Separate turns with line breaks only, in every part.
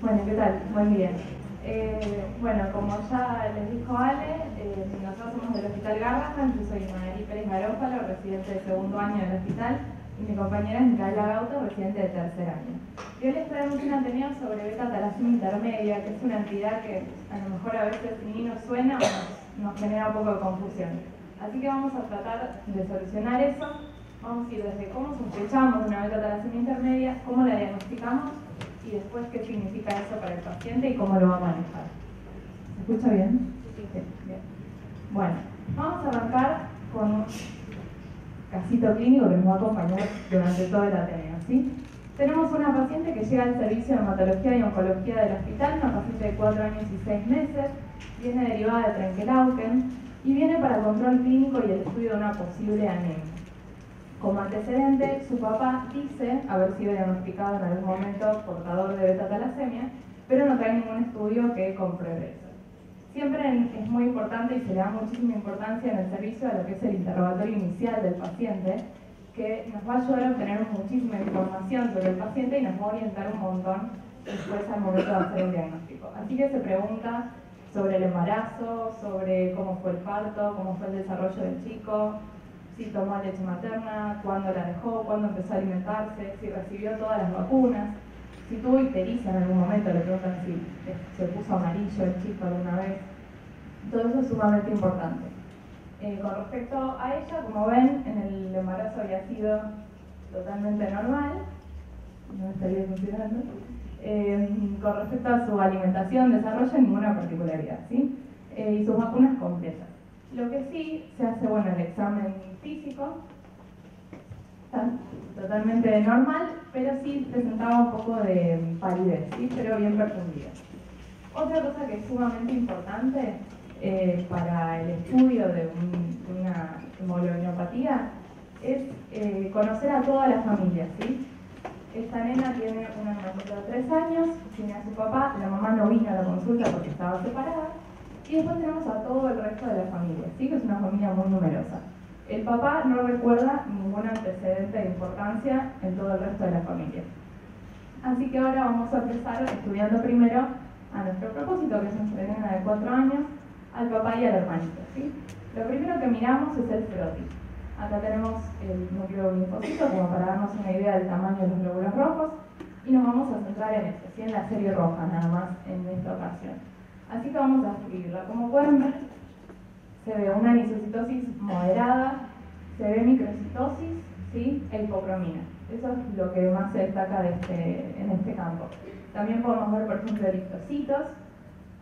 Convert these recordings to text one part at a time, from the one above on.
Bueno, ¿qué tal? Buen día. Eh, bueno, como ya les dijo Ale, eh, nosotros somos del Hospital Garrahan, yo soy María Pérez Garófalo, residente de segundo año del hospital, y mi compañera es Micaela Gauto, residente de tercer año. Y hoy les traemos una ateneo sobre beta-talasemia intermedia, que es una entidad que a lo mejor a veces ni nos suena o nos, genera un poco de confusión. Así que vamos a tratar de solucionar eso. Vamos a ir desde cómo sospechamos una beta-talasemia intermedia, cómo la diagnosticamos y después qué significa eso para el paciente y cómo lo va a manejar. ¿Se escucha bien? Sí. Bien. Bueno, vamos a arrancar con un casito clínico que nos va a acompañar durante todo el Ateneo. ¿sí? Tenemos una paciente que llega al servicio de hematología y oncología del hospital, una paciente de 4 años y 6 meses, viene derivada de Trenkelauken y viene para control clínico y el estudio de una posible anemia. Como antecedente, su papá dice haber sido diagnosticado en algún momento portador de beta-talasemia, pero no trae ningún estudio que compruebe eso. Siempre es muy importante y se le da muchísima importancia en el servicio a lo que es el interrogatorio inicial del paciente, que nos va a ayudar a obtener muchísima información sobre el paciente y nos va a orientar un montón después al momento de hacer el diagnóstico. Así que se pregunta sobre el embarazo, sobre cómo fue el parto, cómo fue el desarrollo del chico, si tomó leche materna, cuándo la dejó, cuándo empezó a alimentarse, si recibió todas las vacunas, si tuvo ictericia en algún momento, le preguntan si se puso amarillo el chico alguna vez. Todo eso es sumamente importante. Eh, con respecto a ella, como ven, en el embarazo había sido totalmente normal, no estaría funcionando. Eh, con respecto a su alimentación, desarrollo, ninguna particularidad, ¿sí? Eh, y sus vacunas completas. Lo que sí se hace, bueno, el examen físico, totalmente normal, pero sí presentaba un poco de palidez, ¿sí? pero bien perfundida. Otra cosa que es sumamente importante eh, para el estudio de, una hemoglobinopatía es eh, conocer a toda la familia. ¿sí? Esta nena tiene una hermanita de 3 años, tiene a su papá, la mamá no vino a la consulta porque estaba separada, y después tenemos a todo el resto de la familia, ¿sí? que es una familia muy numerosa. El papá no recuerda ningún antecedente de importancia en todo el resto de la familia. Así que ahora vamos a empezar estudiando primero a nuestro propósito, que es nuestra nena de 4 años, al papá y al hermanito. ¿sí? Lo primero que miramos es el frotis. Acá tenemos el núcleo linfocito como para darnos una idea del tamaño de los glóbulos rojos y nos vamos a centrar en este, ¿sí? en la serie roja nada más en esta ocasión. Así que vamos a escribirla. Como pueden ver, se ve una anisocitosis moderada, se ve microcitosis ¿sí? e hipocromina. Eso es lo que más se destaca este, en este campo. También podemos ver, por ejemplo, eritrocitos.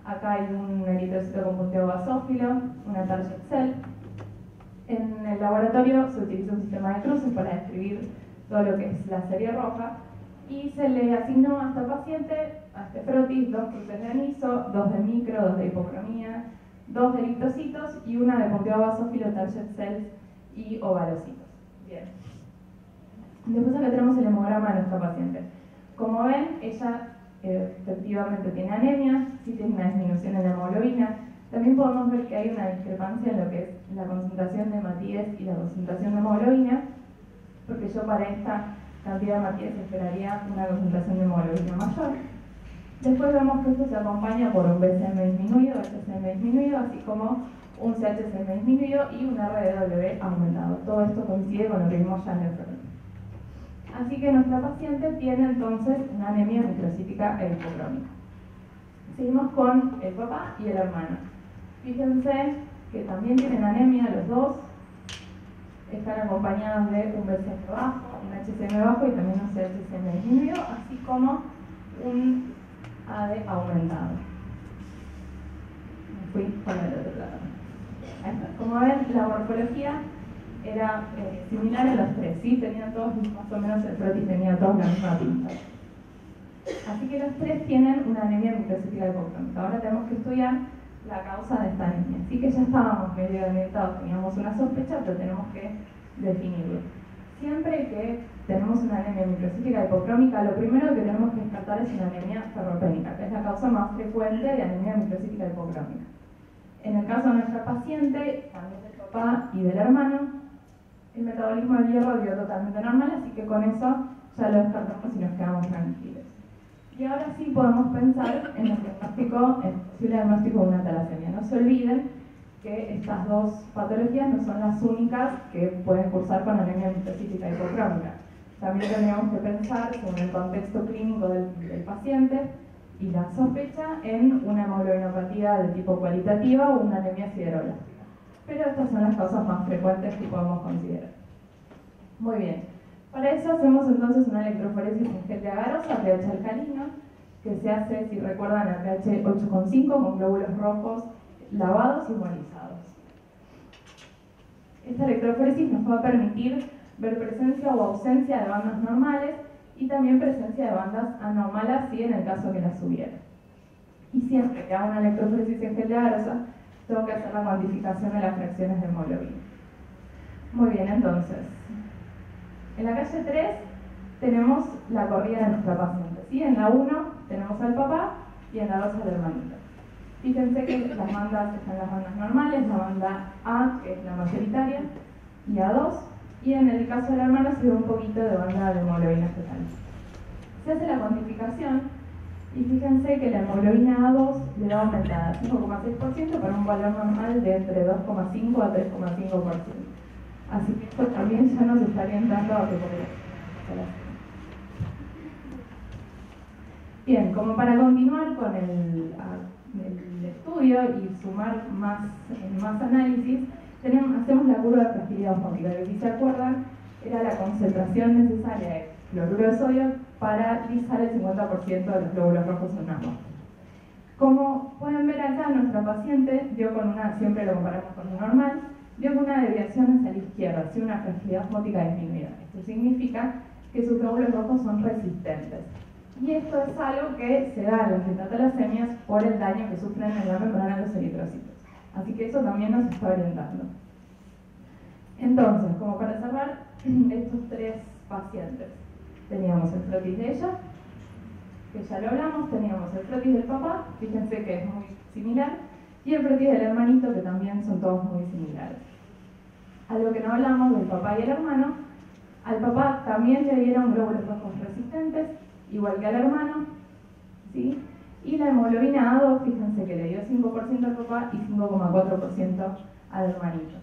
Acá hay un eritrocito con punteo basófilo, una target cell. En el laboratorio se utiliza un sistema de cruces para describir todo lo que es la serie roja y se le asignó a esta paciente, a este frotis, dos cruces de aniso, dos de micro, dos de hipocromía, dos de eritrocitos y una de punteo basófilo, target cells y ovalocitos. Bien. Después acá tenemos el hemograma de nuestra paciente. Como ven, ella eh, efectivamente tiene anemia, sí tiene una disminución en la hemoglobina. También podemos ver que hay una discrepancia en lo que es la concentración de matíes y la concentración de hemoglobina, porque yo para esta cantidad de matías esperaría una concentración de hemoglobina mayor. Después vemos que esto se acompaña por un BCM disminuido, HCM disminuido, así como un CHCM disminuido y un RDW aumentado. Todo esto coincide con lo que vimos ya en el frente. Así que nuestra paciente tiene entonces una anemia microcítica e hipocrónica. Seguimos con el papá y el hermano. Fíjense que también tienen anemia los dos, están acompañados de un BCM bajo, un HCM bajo y también un CHCM disminuido, así como un AD aumentado. Me fui con el otro lado. Como ven, la morfología era eh, similar a los tres, ¿sí? Tenían todos más o menos el protis, tenía todos la misma pinta. Así que los tres tienen una anemia microcítica hipocrónica. Ahora tenemos que estudiar la causa de esta anemia. Así que ya estábamos medio orientados, teníamos una sospecha, pero tenemos que definirlo. Siempre que tenemos una anemia microcítica hipocrómica, lo primero que tenemos que descartar es una anemia ferropénica, que es la causa más frecuente de anemia microcítica hipocrómica. En el caso de nuestra paciente, también del papá y del hermano, el metabolismo del hierro dio totalmente normal, así que con eso ya lo descartamos y nos quedamos tranquilos. Y ahora sí podemos pensar en el diagnóstico, el posible diagnóstico de una talasemia. No se olviden que estas dos patologías no son las únicas que pueden cursar con anemia microcítica hipocrónica. También tendríamos que pensar, según el contexto clínico del, paciente y la sospecha, en una hemoglobinopatía de tipo cualitativa o una anemia siderológica. Pero estas son las causas más frecuentes que podemos considerar. Muy bien. Para eso hacemos entonces una electroforesis en gel de agarosa, pH alcalino, que se hace, si recuerdan, a pH 8,5 con glóbulos rojos lavados y molizados. Esta electroforesis nos va a permitir ver presencia o ausencia de bandas normales y también presencia de bandas anómalas si en el caso que las hubiera. Y siempre que hago una electroforesis en gel de agarosa, tengo que hacer la cuantificación de las fracciones de hemoglobina. Muy bien, entonces, en la calle 3 tenemos la corrida de nuestra paciente. ¿sí? En la 1 tenemos al papá y en la 2 al hermanito. Fíjense que las bandas están las bandas normales, la banda A, que es la mayoritaria, y A2, y en el caso del hermano se ve un poquito de banda de hemoglobina fetal. Se hace la cuantificación y fíjense que la hemoglobina A2 le da aumentada 5,6% para un valor normal de entre 2,5 a 3,5%. Así que esto también ya nos estaría entrando a Bien, como para continuar con el, el estudio y sumar más, más análisis, hacemos la curva de fragilidad osmótica, que si se acuerdan era la concentración necesaria de cloruro de sodio para lisar el 50% de los glóbulos rojos en agua. Como pueden ver acá, nuestra paciente dio con una, siempre lo comparamos con un normal, con una deviación hacia la izquierda, así una fragilidad osmótica disminuida. Esto significa que sus glóbulos rojos son resistentes. Y esto es algo que se da en las metatalacemias por el daño que sufren en la membrana de los eritrocitos. Así que eso también nos está orientando. Entonces, como para cerrar estos tres pacientes, teníamos el frotis de ella, que ya lo hablamos, teníamos el frotis del papá, fíjense que es muy similar, y el frotis del hermanito, que también son todos muy similares. Algo que no hablamos del papá y el hermano, al papá también le dieron glóbulos rojos resistentes, igual que al hermano, ¿sí? Y la hemoglobina A2, fíjense que le dio 5% al papá y 5,4% al hermanito.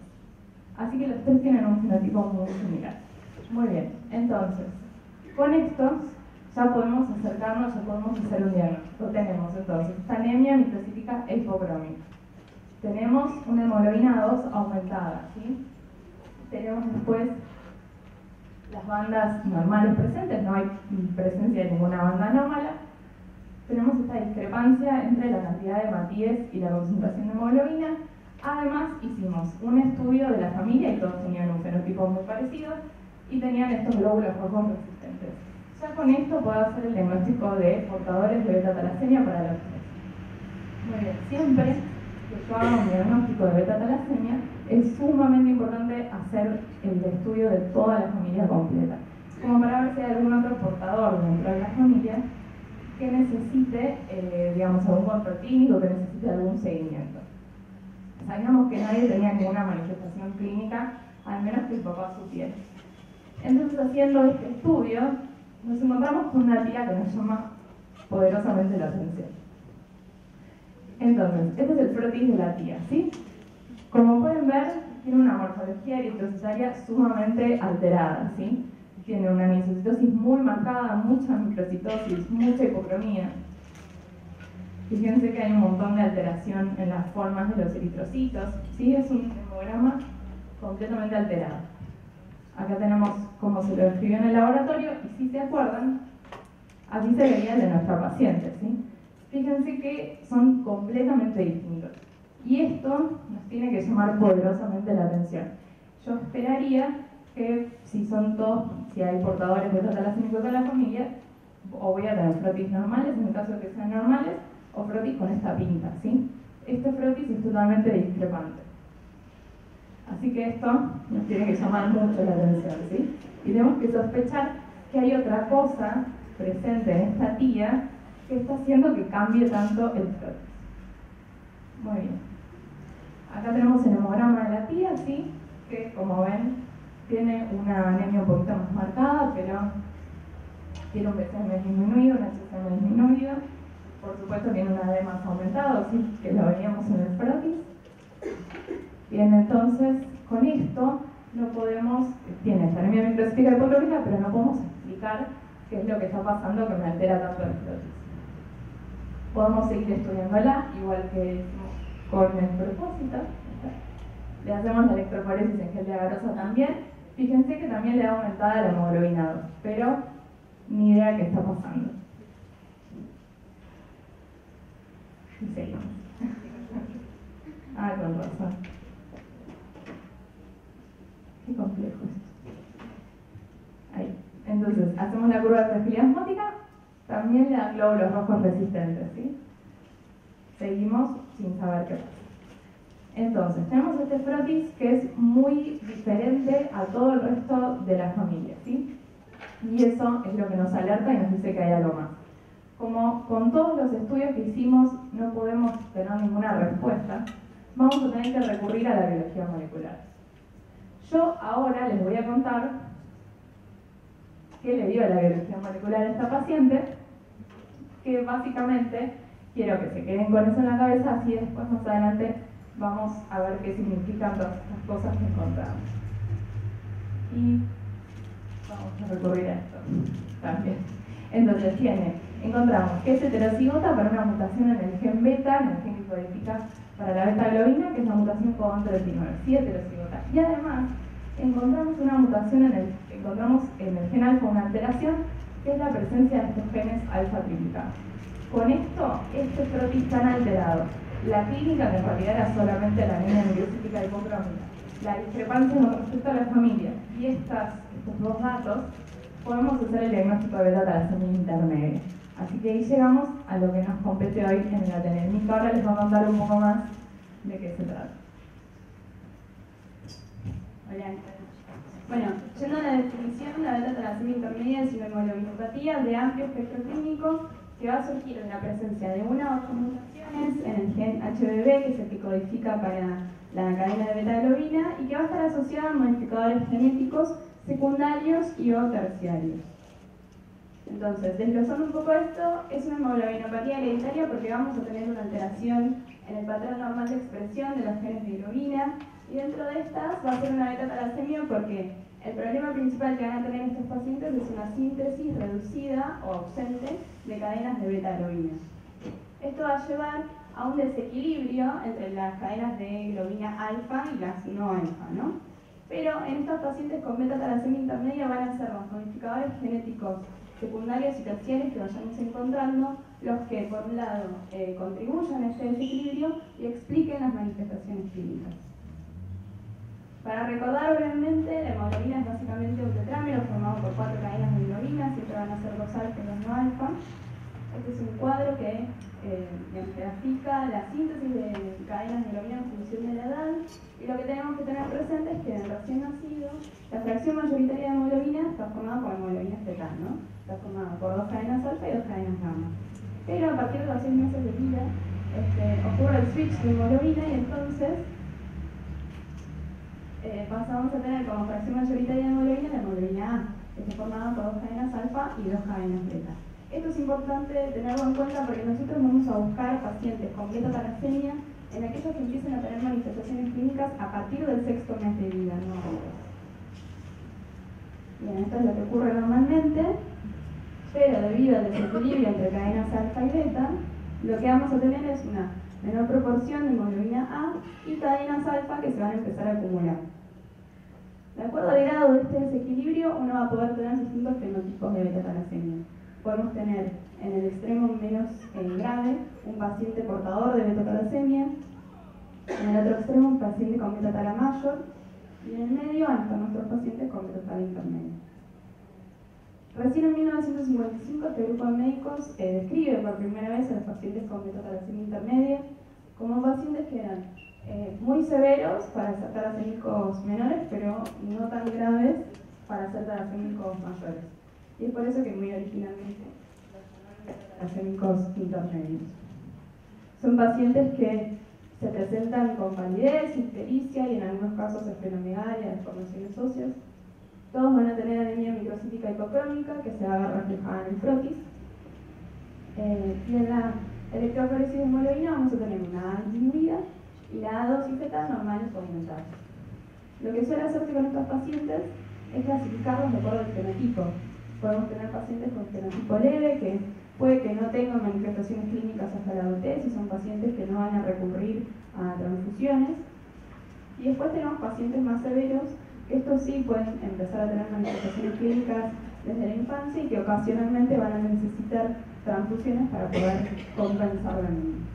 Así que los tres tienen un fenotipo muy similar. Muy bien, entonces, con estos ya podemos acercarnos, ya podemos hacer un diagnóstico. Tenemos entonces anemia microcítica e hipocrómica. Tenemos una hemoglobina 2 aumentada, ¿sí? Tenemos después las bandas normales presentes, no hay presencia de ninguna banda anómala tenemos esta discrepancia entre la cantidad de matíes y la concentración de hemoglobina. Además, hicimos un estudio de la familia y todos tenían un fenotipo muy parecido y tenían estos glóbulos rojos resistentes. Ya con esto puedo hacer el diagnóstico de portadores de beta-talasemia para los tres. Muy bien, siempre que yo haga un diagnóstico de beta-talasemia, es sumamente importante hacer el estudio de toda la familia completa, como para ver si hay algún otro portador dentro de la familia que necesite, eh, digamos, algún control clínico, que necesite algún seguimiento. Sabíamos que nadie tenía ninguna manifestación clínica, al menos que el papá supiera. Entonces, haciendo este estudio, nos encontramos con una tía que nos llama poderosamente la atención. Entonces, este es el frotis de la tía, ¿sí? Como pueden ver, tiene una morfología eritrocitaria sumamente alterada, ¿sí? tiene una mesocitosis muy marcada, mucha microcitosis, mucha hipocromía. Fíjense que hay un montón de alteración en las formas de los eritrocitos. ¿sí? Es un hemograma completamente alterado. Acá tenemos cómo se lo escribió en el laboratorio y si se acuerdan, así se veía de nuestra paciente. ¿sí? Fíjense que son completamente distintos. Y esto nos tiene que llamar poderosamente la atención. Yo esperaría que si son todos, si hay portadores de talasémicos en la familia, o voy a tener frotis normales, en el caso de que sean normales, o frotis con esta pinta, ¿sí? Este frotis es totalmente discrepante. Así que esto nos tiene que llamar mucho la atención, ¿sí? Y tenemos que sospechar que hay otra cosa presente en esta tía que está haciendo que cambie tanto el frotis. Muy bien. Acá tenemos el hemograma de la tía, ¿sí? Que como ven tiene una anemia un poquito más marcada, pero tiene un BCM disminuido, un HCM disminuido, por supuesto tiene un más aumentado, ¿sí? que lo veníamos en el frotis. Bien, entonces con esto no podemos, tiene anemia microcítica de hipoglobina, pero no podemos explicar qué es lo que está pasando que me altera tanto el frotis. Podemos seguir estudiándola, igual que con el propósito. Le hacemos la electroforesis en gel de agarrosa también. Fíjense que también le da aumentada la hemoglobina 2, pero ni idea qué está pasando. Y seguimos. ah, con razón. Qué complejo esto. Ahí. Entonces, hacemos la curva de fragilidad osmótica, también le dan glóbulos rojos resistentes, ¿sí? Seguimos sin saber qué pasa. Entonces, tenemos este frotis que es muy diferente a todo el resto de la familia, ¿sí? Y eso es lo que nos alerta y nos dice que hay algo más. Como con todos los estudios que hicimos no podemos tener ninguna respuesta, vamos a tener que recurrir a la biología molecular. Yo ahora les voy a contar qué le dio la biología molecular a esta paciente, que básicamente quiero que se queden con eso en la cabeza, así después más adelante vamos a ver qué significan todas estas cosas que encontramos. Y vamos a recurrir a esto también. Entonces tiene, encontramos que es heterocigota para una mutación en el gen beta, en el gen que codifica para la beta globina, que es la mutación con 39, sí heterocigota. Y además encontramos una mutación en el, encontramos en el gen alfa una alteración que es la presencia de estos genes alfa triplicados. Con esto, este proteína está alterado la clínica, que en realidad era solamente la anemia microcítica hipocrónica, la discrepancia con respecto a la familia y estas, estos dos datos, podemos hacer el diagnóstico de beta-talasemia intermedia. Así que ahí llegamos a lo que nos compete hoy en la TENEMIC. Ahora les voy a contar un poco más de qué se trata.
Hola. Bueno, yendo a la definición, la beta-talasemia intermedia es una hemoglobinopatía de amplio espectro clínico que va a surgir en la presencia de una o dos mutaciones en el gen HBB, que es el que codifica para la cadena de beta-globina, y que va a estar asociada a modificadores genéticos secundarios y o terciarios. Entonces, desglosando un poco esto, es una hemoglobinopatía hereditaria porque vamos a tener una alteración en el patrón normal de expresión de los genes de globina, y dentro de estas va a ser una beta-talasemia porque el problema principal que van a tener estos pacientes es una síntesis reducida o ausente de cadenas de beta-globina. Esto va a llevar a un desequilibrio entre las cadenas de globina alfa y las no alfa, ¿no? Pero en estos pacientes con beta-talasemia intermedia van a ser los modificadores genéticos secundarios y terciarios que vayamos encontrando los que, por un lado, eh, contribuyan a este desequilibrio y expliquen las manifestaciones clínicas. Para recordar brevemente, la hemoglobina es básicamente un tetrámero formado por cuatro cadenas de hemoglobina, siempre van a ser dos alfa y dos no alfa. Este es un cuadro que eh, grafica la síntesis de cadenas de hemoglobina en función de la edad. Y lo que tenemos que tener presente es que en el recién nacido, la fracción mayoritaria de hemoglobina está formada por hemoglobina fetal, ¿no? Está formada por dos cadenas alfa y dos cadenas gamma. Pero a partir de los seis meses de vida este, ocurre el switch de hemoglobina y entonces eh, pasamos a tener como fracción mayoritaria de hemoglobina la hemoglobina A, que está formada por dos cadenas alfa y dos cadenas beta. Esto es importante tenerlo en cuenta porque nosotros vamos a buscar pacientes con beta talasemia en aquellos que empiecen a tener manifestaciones clínicas a partir del sexto mes de vida, no antes. Bien, esto es lo que ocurre normalmente, pero debido al desequilibrio entre cadenas alfa y beta, lo que vamos a tener es una menor proporción de hemoglobina A y cadenas alfa que se van a empezar a acumular. De acuerdo al grado de este desequilibrio, uno va a poder tener distintos fenotipos de beta-talasemia. Podemos tener en el extremo menos eh, grave un paciente portador de beta-talasemia, en el otro extremo un paciente con beta-tala mayor, y en el medio van a estar nuestros pacientes con beta-tala intermedio. Recién en 1955 este grupo de médicos eh, describe por primera vez a los pacientes con beta-talasemia intermedia como pacientes que eran eh, muy severos para ser talasémicos menores, pero no tan graves para ser talasémicos mayores. Y es por eso que muy originalmente los talasémicos intermedios. Son pacientes que se presentan con palidez, ictericia y en algunos casos esplenomegalia, deformaciones óseas. Todos van a tener anemia microcítica hipocrónica que se va a ver reflejada en el frotis. Eh, y en la electroforesis de hemoglobina vamos a tener una A disminuida y la dosis fetal normales o aumentadas. Lo que suele hacerse con estos pacientes es clasificarlos de acuerdo al fenotipo. Podemos tener pacientes con fenotipo leve que puede que no tengan manifestaciones clínicas hasta la adultez y son pacientes que no van a recurrir a transfusiones. Y después tenemos pacientes más severos que estos sí pueden empezar a tener manifestaciones clínicas desde la infancia y que ocasionalmente van a necesitar transfusiones para poder compensar la anemia.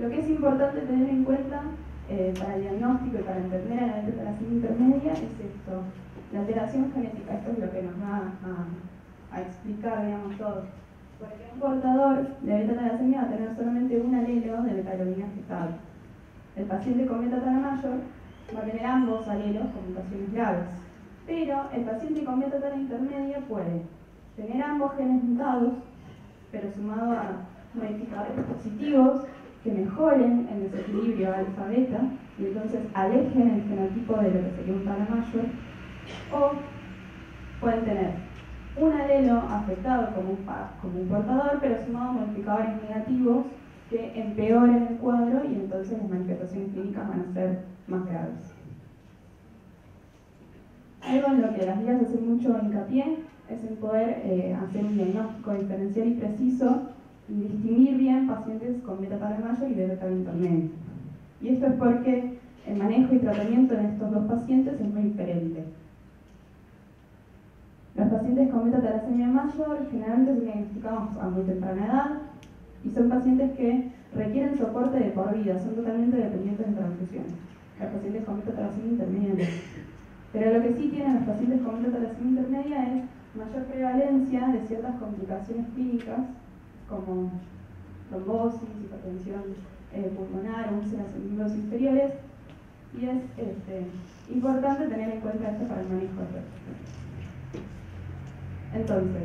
Lo que es importante tener en cuenta eh, para el diagnóstico y para entender a la intermedia es esto, la alteración genética. Esto es lo que nos va a, explicar, digamos, todo. Porque un portador de beta-talasemia va a tener solamente un alelo de beta-globina afectado. El paciente con beta-mayor va a tener ambos alelos con mutaciones graves. Pero el paciente con beta intermedia puede tener ambos genes mutados, pero sumado a modificadores positivos que mejoren el desequilibrio alfa-beta y entonces alejen el fenotipo de lo que sería un mayor, o pueden tener un alelo afectado como un, portador, pero sumado a modificadores negativos que empeoren el cuadro y entonces las manifestaciones clínicas van a ser más graves. Algo en lo que las guías hacen mucho hincapié es en poder eh, hacer un diagnóstico diferencial y preciso y distinguir bien pacientes con beta mayor y beta intermedio. Y esto es porque el manejo y tratamiento en estos dos pacientes es muy diferente. Los pacientes con beta talasemia mayor generalmente se diagnosticamos a muy temprana edad y son pacientes que requieren soporte de por vida, son totalmente dependientes de transfusiones. Los pacientes con beta talasemia intermedia Pero lo que sí tienen los pacientes con beta talasemia intermedia es mayor prevalencia de ciertas complicaciones clínicas como trombosis, hipertensión eh, pulmonar, úlceras en miembros inferiores, y es este, importante tener en cuenta esto para el manejo de Entonces,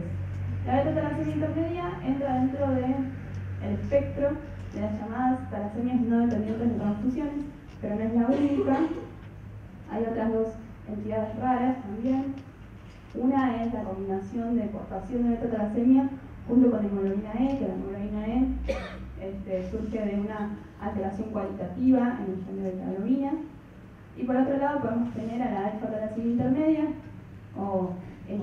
la beta-talasemia intermedia entra dentro del espectro de las llamadas talasemias no dependientes de transfusiones, pero no es la única. Hay otras dos entidades raras también. Una es la combinación de portación de beta-talasemia junto con hemoglobina E, que la hemoglobina E este, surge de una alteración cualitativa en el género de la hemoglobina. Y por otro lado podemos tener a la alfa-talasemia intermedia o eh,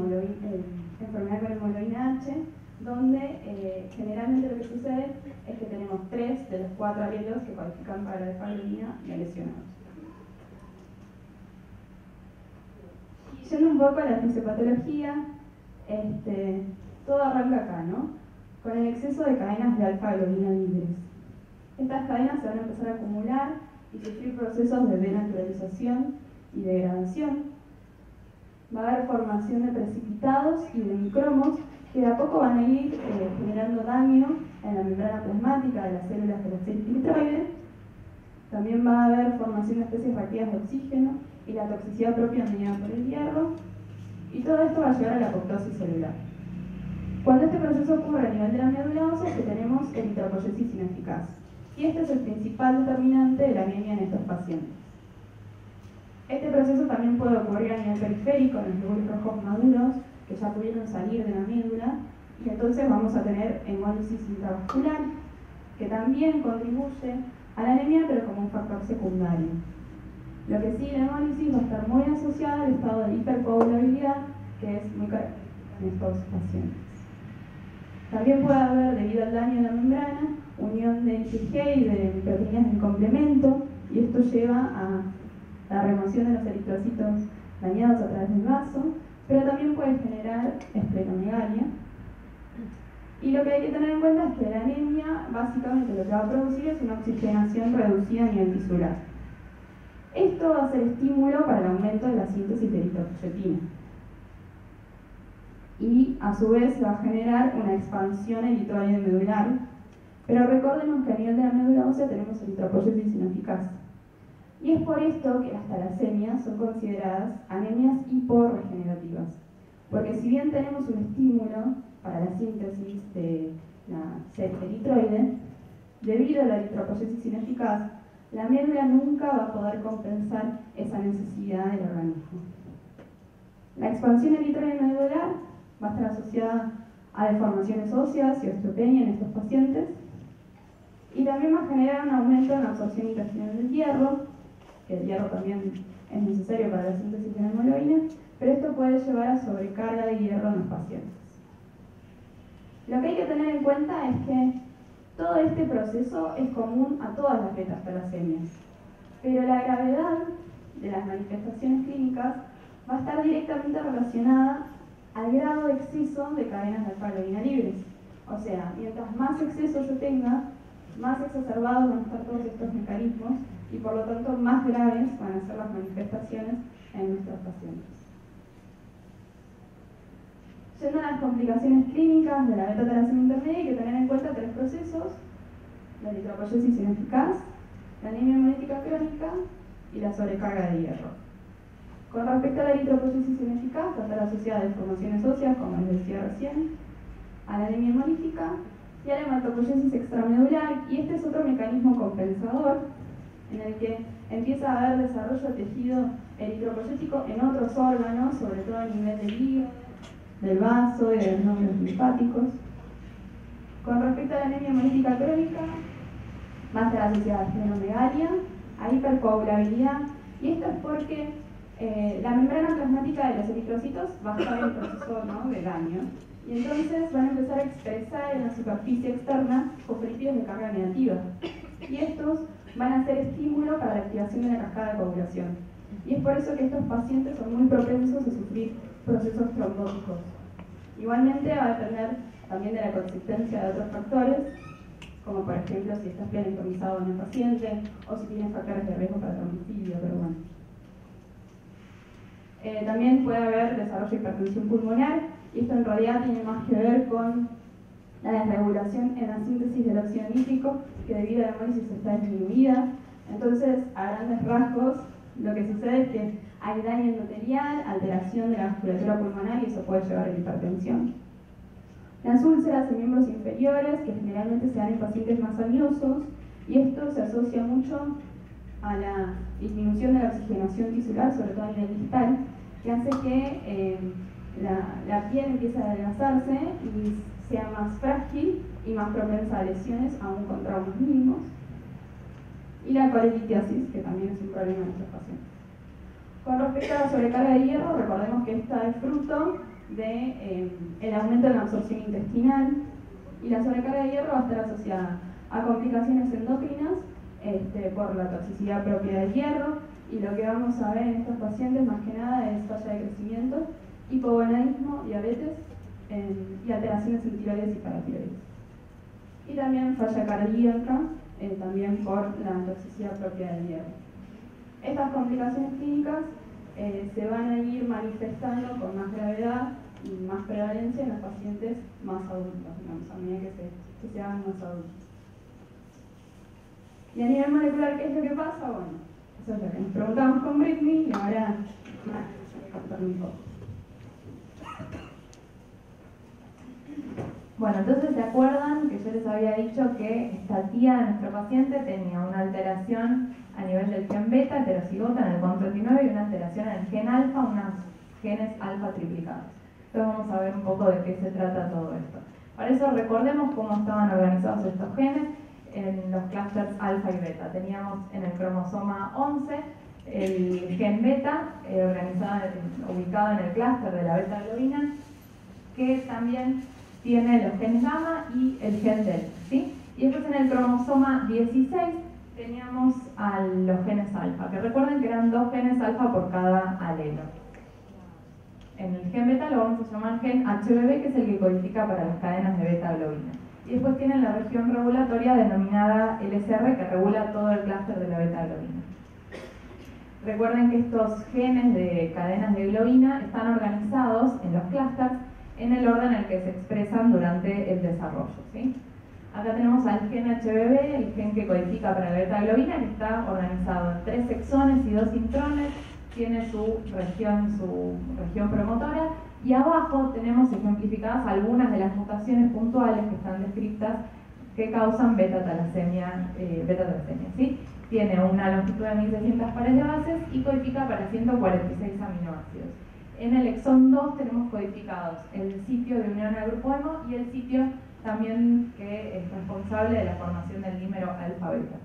enfermedad con hemoglobina H, donde eh, generalmente lo que sucede es que tenemos tres de los cuatro alelos que cualifican para la alfa-globina ya lesionados. Yendo un poco a la fisiopatología, este, todo arranca acá, ¿no? Con el exceso de cadenas de alfa-globina libres. Estas cadenas se van a empezar a acumular y sufrir procesos de denaturalización y degradación. Va a haber formación de precipitados y de micromos que de a poco van a ir eh, generando daño en la membrana plasmática de las células de la célula También va a haber formación de especies reactivas de oxígeno y la toxicidad propia mediada por el hierro. Y todo esto va a llevar a la apoptosis celular. Cuando este proceso ocurre a nivel de la médula ósea, que tenemos eritropoyesis ineficaz. Y este es el principal determinante de la anemia en estos pacientes. Este proceso también puede ocurrir a nivel periférico, en los glóbulos rojos maduros, que ya pudieron salir de la médula, y entonces vamos a tener hemólisis intravascular, que también contribuye a la anemia, pero como un factor secundario. Lo que sí, la hemólisis va a estar muy asociada al estado de hipercoagulabilidad, que es muy característico en estos pacientes. También puede haber, debido al daño de la membrana, unión de IgG y de proteínas del complemento, y esto lleva a la remoción de los eritrocitos dañados a través del vaso, pero también puede generar esplenomegalia. Y lo que hay que tener en cuenta es que la anemia básicamente lo que va a producir es una oxigenación reducida a nivel tisular. Esto va a ser estímulo para el aumento de la síntesis de eritropoyetina y a su vez va a generar una expansión eritroide medular. Pero recordemos que a nivel de la médula ósea tenemos eritropoyesis ineficaz. Y es por esto que las talasemias son consideradas anemias hiporregenerativas. Porque si bien tenemos un estímulo para la síntesis de la sed eritroide, debido a la eritropoyesis ineficaz, la médula nunca va a poder compensar esa necesidad del organismo. La expansión eritromedular va a estar asociada a deformaciones óseas y osteopenia en estos pacientes y también va a generar un aumento en la absorción intestinal del hierro, que el hierro también es necesario para la síntesis de la hemoglobina, pero esto puede llevar a sobrecarga de hierro en los pacientes. Lo que hay que tener en cuenta es que todo este proceso es común a todas las beta-talasemias, pero la gravedad de las manifestaciones clínicas va a estar directamente relacionada al grado de exceso de cadenas de alfa libres. O sea, mientras más exceso yo tenga, más exacerbados van a estar todos estos mecanismos y por lo tanto más graves van a ser las manifestaciones en nuestros pacientes. Yendo a las complicaciones clínicas de la beta-talasemia intermedia hay que tener en cuenta tres procesos, la eritropoyesis ineficaz, la anemia hemolítica crónica y la sobrecarga de hierro. Con respecto a la eritropoyesis ineficaz, estar asociada a deformaciones óseas, como les decía recién, a la anemia hemolítica y a la hematopoyesis extramedular, y este es otro mecanismo compensador en el que empieza a haber desarrollo de tejido eritropoyético en otros órganos, sobre todo a nivel del hígado, del vaso y de los nódulos linfáticos. Con respecto a la anemia hemolítica crónica, va a estar asociada a esplenomegalia, a hipercoagulabilidad, y esto es porque eh, la membrana plasmática de los eritrocitos va a estar en proceso ¿no? de daño, y entonces van a empezar a expresar en la superficie externa fosfolípidos de carga negativa, y estos van a ser estímulo para la activación de la cascada de coagulación. Y es por eso que estos pacientes son muy propensos a sufrir procesos trombóticos. Igualmente va a depender también de la consistencia de otros factores, como por ejemplo si está plenicomizado en el paciente o si tiene factores de riesgo para trombocidio, pero bueno. Eh, también puede haber desarrollo de hipertensión pulmonar y esto en realidad tiene más que ver con la desregulación en la síntesis del óxido nítrico que debido a la hemólisis está disminuida. Entonces, a grandes rasgos, lo que sucede es que hay daño endotelial, alteración de la musculatura pulmonar y eso puede llevar a la hipertensión. Las úlceras en miembros inferiores, que generalmente se dan en pacientes más añosos, y esto se asocia mucho a la disminución de la oxigenación tisular, sobre todo a nivel distal, que hace que eh, la, piel empiece a adelgazarse y sea más frágil y más propensa a lesiones, aún con traumas mínimos. Y la colelitiasis, que también es un problema en estos pacientes. Con respecto a la sobrecarga de hierro, recordemos que esta es fruto del de, eh, aumento en la absorción intestinal y la sobrecarga de hierro va a estar asociada a complicaciones endocrinas este, por la toxicidad propia del hierro y lo que vamos a ver en estos pacientes más que nada es falla de crecimiento, hipogonadismo, diabetes y alteraciones en tiroides y paratiroides. Y también falla cardíaca, eh, también por la toxicidad propia del hierro. Estas complicaciones clínicas eh, se van a ir manifestando con más gravedad y más prevalencia en los pacientes más adultos, digamos, a medida que se, que se hagan más adultos. Y a nivel molecular, ¿qué es lo que pasa? Bueno, eso es lo que nos preguntamos con Britney y ahora voy un poco.
Bueno, entonces se acuerdan que yo les había dicho que esta tía de nuestro paciente tenía una alteración a nivel del gen beta, heterocigota en el CON 39 y una alteración en el gen alfa, unos genes alfa triplicados. Entonces vamos a ver un poco de qué se trata todo esto. Para eso recordemos cómo estaban organizados estos genes en los clústeres alfa y beta. Teníamos en el cromosoma 11 el gen beta eh, organizado, ubicado en el clúster de la beta globina, que también tiene los genes gamma y el gen delta. ¿sí? Y después en el cromosoma 16 teníamos a los genes alfa, que recuerden que eran dos genes alfa por cada alelo. En el gen beta lo vamos a llamar gen HBB, que es el que codifica para las cadenas de beta globina. Y después tienen la región regulatoria denominada LSR, que regula todo el clúster de la beta globina. Recuerden que estos genes de cadenas de globina están organizados en los clústeres en el orden en el que se expresan durante el desarrollo. ¿sí? Acá tenemos al gen HBB, el gen que codifica para la beta-globina, que está organizado en tres exones y dos intrones, tiene su región, su región promotora, y abajo tenemos ejemplificadas algunas de las mutaciones puntuales que están descritas que causan beta-talasemia. Eh, beta ¿sí? Tiene una longitud de 1600 pares de bases y codifica para 146 aminoácidos. En el exón 2 tenemos codificados el sitio de unión al grupo hemo y el sitio también que es responsable de la formación del dímero alfa-beta.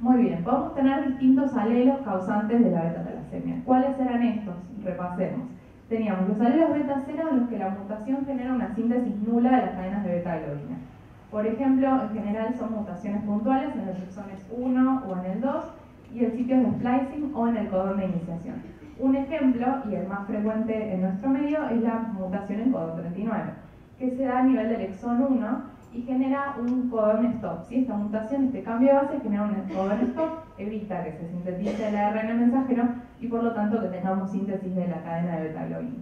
Muy bien, podemos tener distintos alelos causantes de la beta-talasemia. ¿Cuáles eran estos? Repasemos. Teníamos los alelos beta-0 en los que la mutación genera una síntesis nula de las cadenas de beta-globina. Por ejemplo, en general son mutaciones puntuales en los exones 1 o en el 2 y el sitio de splicing o en el codón de iniciación. Un ejemplo, y el más frecuente en nuestro medio, es la mutación en codón 39, que se da a nivel del exón 1 y genera un codón stop. Si Esta mutación, este cambio de base genera un codón stop, evita que se sintetice el ARN mensajero y por lo tanto que tengamos síntesis de la cadena de beta-globina.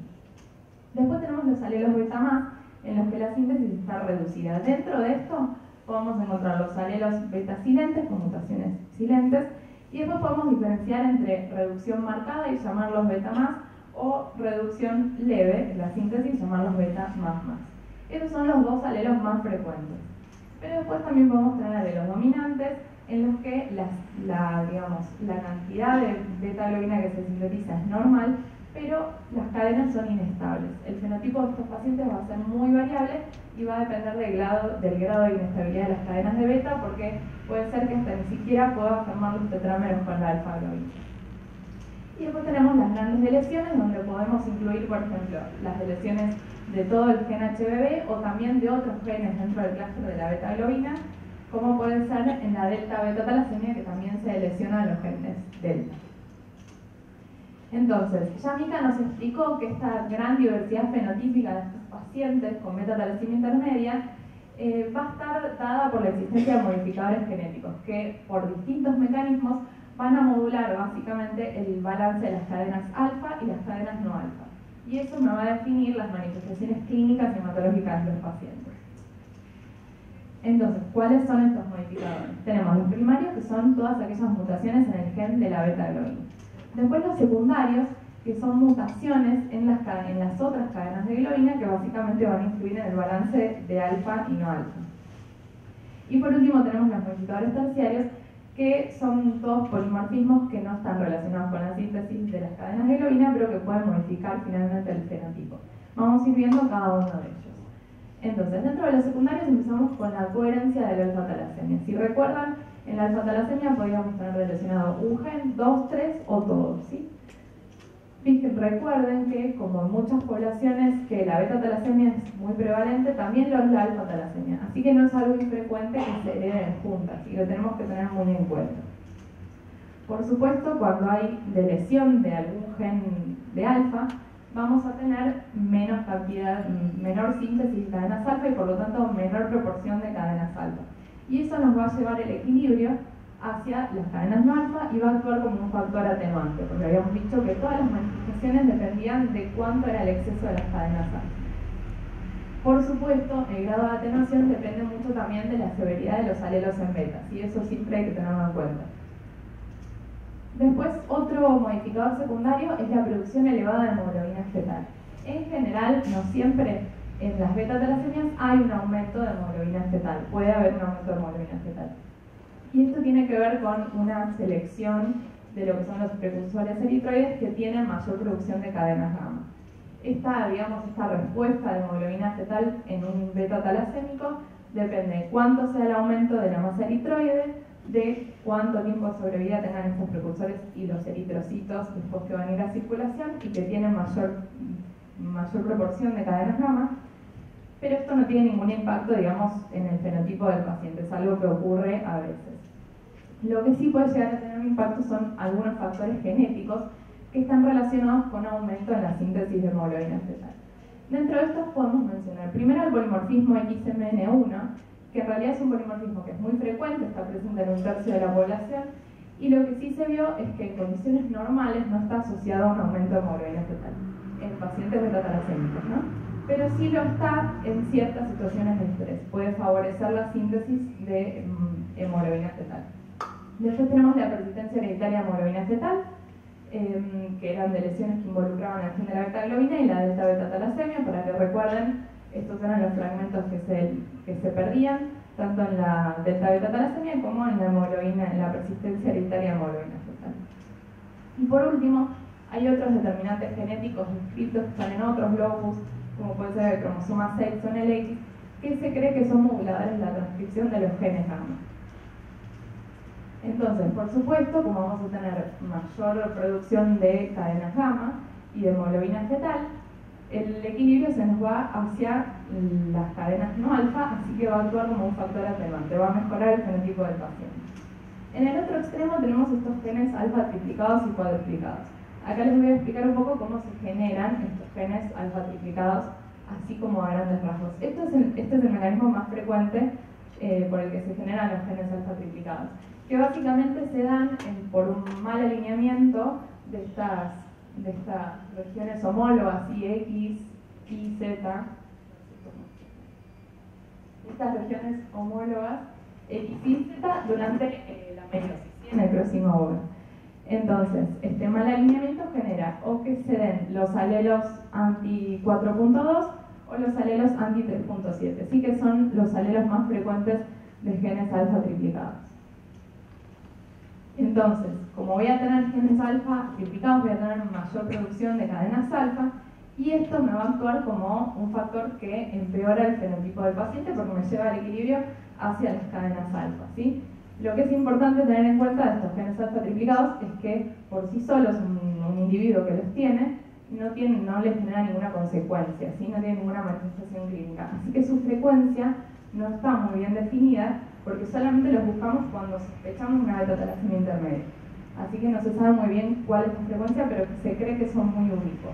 Después tenemos los alelos beta más, en los que la síntesis está reducida. Dentro de esto podemos encontrar los alelos beta silentes con mutaciones silentes y después podemos diferenciar entre reducción marcada y llamarlos beta más o reducción leve, la síntesis, y llamarlos beta más más. Esos son los dos alelos más frecuentes. Pero después también podemos tener alelos dominantes en los que la, digamos, la cantidad de beta-globina que se sintetiza es normal, pero las cadenas son inestables. El fenotipo de estos pacientes va a ser muy variable y va a depender del grado, de inestabilidad de las cadenas de beta, porque puede ser que hasta ni siquiera pueda formar los tetrámeros con la alfa-globina. Y después tenemos las grandes deleciones, donde podemos incluir, por ejemplo, las deleciones de todo el gen HBB o también de otros genes dentro del clúster de la beta-globina, como puede ser en la delta-beta-talasemia, que también se lesionan los genes delta. Entonces, ya Mika nos explicó que esta gran diversidad fenotípica de estos pacientes con beta-talasemia intermedia eh, va a estar dada por la existencia de modificadores genéticos que por distintos mecanismos van a modular básicamente el balance de las cadenas alfa y las cadenas no alfa y eso me va a definir las manifestaciones clínicas y hematológicas de los pacientes. Entonces, ¿cuáles son estos modificadores? Tenemos los primarios, que son todas aquellas mutaciones en el gen de la beta-globina. Después los secundarios, que son mutaciones en las, en las otras cadenas de globina que básicamente van a influir en el balance de alfa y no alfa. Y por último tenemos los modificadores terciarios, que son todos polimorfismos que no están relacionados con la síntesis de las cadenas de globina, pero que pueden modificar finalmente el fenotipo. Vamos a ir viendo cada uno de ellos. Entonces, dentro de los secundarios empezamos con la coherencia de la alfa-talasemia. Si recuerdan, en la alfa-talasemia podíamos tener relacionado un gen, dos, tres o todos, ¿sí? recuerden que, como en muchas poblaciones que la beta-talasemia es muy prevalente, también lo es la alfa-talasemia. Así que no es algo infrecuente que se hereden juntas y lo tenemos que tener muy en cuenta. Por supuesto, cuando hay lesión de algún gen de alfa, vamos a tener menos cantidad, menor síntesis de cadenas alfa y por lo tanto menor proporción de cadenas alfa. Y eso nos va a llevar el equilibrio hacia las cadenas no alfa y va a actuar como un factor atenuante, porque habíamos dicho que todas las manifestaciones dependían de cuánto era el exceso de las cadenas alfa. Por supuesto, el grado de atenuación depende mucho también de la severidad de los alelos en beta, y eso siempre hay que tenerlo en cuenta. Después, otro modificador secundario es la producción elevada de hemoglobina fetal. En general, no siempre en las beta-talasemias hay un aumento de hemoglobina fetal, puede haber un aumento de hemoglobina fetal. Y esto tiene que ver con una selección de lo que son los precursores eritroides que tienen mayor producción de cadenas gamma. Esta, digamos, esta respuesta de hemoglobina fetal en un beta talasémico depende de cuánto sea el aumento de la masa eritroide, de cuánto tiempo de sobrevida tengan estos precursores y los eritrocitos después que van a ir a circulación y que tienen mayor, mayor proporción de cadenas gamma, pero esto no tiene ningún impacto, digamos, en el fenotipo del paciente, es algo que ocurre a veces. Lo que sí puede llegar a tener un impacto son algunos factores genéticos que están relacionados con aumento en la síntesis de hemoglobina fetal. Dentro de estos podemos mencionar primero el polimorfismo XMN1, que en realidad es un polimorfismo que es muy frecuente, está presente en un tercio de la población, y lo que sí se vio es que en condiciones normales no está asociado a un aumento de hemoglobina fetal, en pacientes betatalasemitos, ¿no? Pero sí lo está en ciertas situaciones de estrés, puede favorecer la síntesis de mm, hemoglobina fetal. Después tenemos la persistencia hereditaria hemoglobina fetal, em, que eran de lesiones que involucraban el gen de la beta-globina y la delta beta-talasemia, para que recuerden, estos eran los fragmentos que se, perdían, tanto en la delta beta-talasemia como en la hemoglobina, en la persistencia hereditaria hemoglobina fetal. Y por último, Hay otros determinantes genéticos inscritos que están en otros locus, como puede ser el cromosoma 6 o en el X, que se cree que son moduladores de la transcripción de los genes gamma. Entonces, por supuesto, como vamos a tener mayor producción de cadenas gamma y de hemoglobina fetal, el equilibrio se nos va hacia las cadenas no alfa, así que va a actuar como un factor atenuante, va a mejorar el fenotipo del paciente. En el otro extremo tenemos estos genes alfa triplicados y cuadruplicados. Acá les voy a explicar un poco cómo se generan estos genes alfa triplicados, así como a grandes rasgos. Esto es el, este es el mecanismo más frecuente eh, por el que se generan los genes alfa triplicados, que básicamente se dan por un mal alineamiento de estas regiones homólogas, y X, Y, Z, estas regiones homólogas X y Z durante eh, la meiosis, en el próximo óvulo. Entonces, este mal alineamiento genera o que se den los alelos anti 4.2 o los alelos anti 3.7, sí que son los alelos más frecuentes de genes alfa triplicados. Entonces, como voy a tener genes alfa triplicados, voy a tener mayor producción de cadenas alfa y esto me va a actuar como un factor que empeora el fenotipo del paciente porque me lleva al equilibrio hacia las cadenas alfa. ¿sí? Lo que es importante tener en cuenta de estos genes alfa triplicados es que por sí solos un, individuo que los tiene no, les genera ninguna consecuencia, ¿sí? no tiene ninguna manifestación clínica. Así que su frecuencia no está muy bien definida porque solamente los buscamos cuando sospechamos una beta-talasemia intermedia. Así que no se sabe muy bien cuál es la frecuencia, pero se cree que son muy únicos.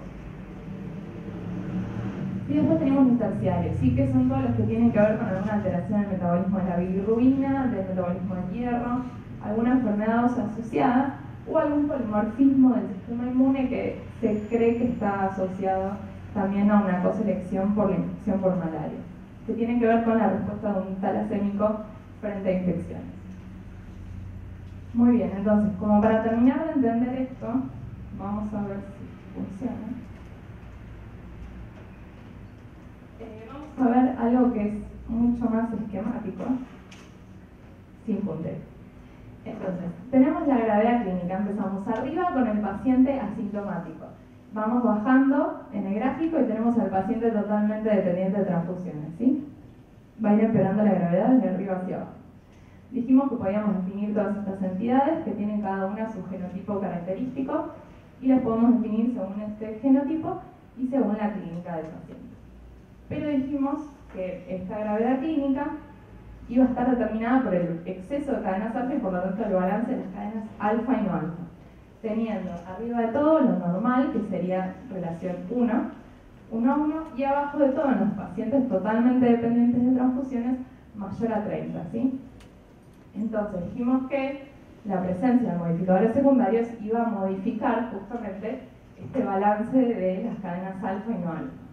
Y después tenemos los terciarios, sí que son todos los que tienen que ver con alguna alteración del metabolismo de la bilirrubina, del metabolismo del hierro, alguna enfermedad asociada o algún polimorfismo del sistema inmune que se cree que está asociado también a una coselección por la infección por malaria, que tiene que ver con la respuesta de un talasémico frente a infecciones. Muy bien, entonces, como para terminar de entender esto, vamos a ver si funciona. Eh, vamos a ver algo que es mucho más esquemático, sin puntero. Entonces, tenemos la gravedad clínica. Empezamos arriba con el paciente asintomático. Vamos bajando en el gráfico y tenemos al paciente totalmente dependiente de transfusiones. ¿sí? va a ir empeorando la gravedad de arriba hacia abajo. Dijimos que podíamos definir todas estas entidades que tienen cada una su genotipo característico y las podemos definir según este genotipo y según la clínica del paciente. Pero dijimos que esta gravedad clínica iba a estar determinada por el exceso de cadenas alfa y por lo tanto el balance de las cadenas alfa y no alfa, teniendo arriba de todo lo normal, que sería relación 1, 1 a 1 y abajo de todo en los pacientes totalmente dependientes de transfusiones mayor a 30. ¿sí? Entonces dijimos que la presencia de modificadores secundarios iba a modificar justamente este balance de las cadenas alfa y no alfa.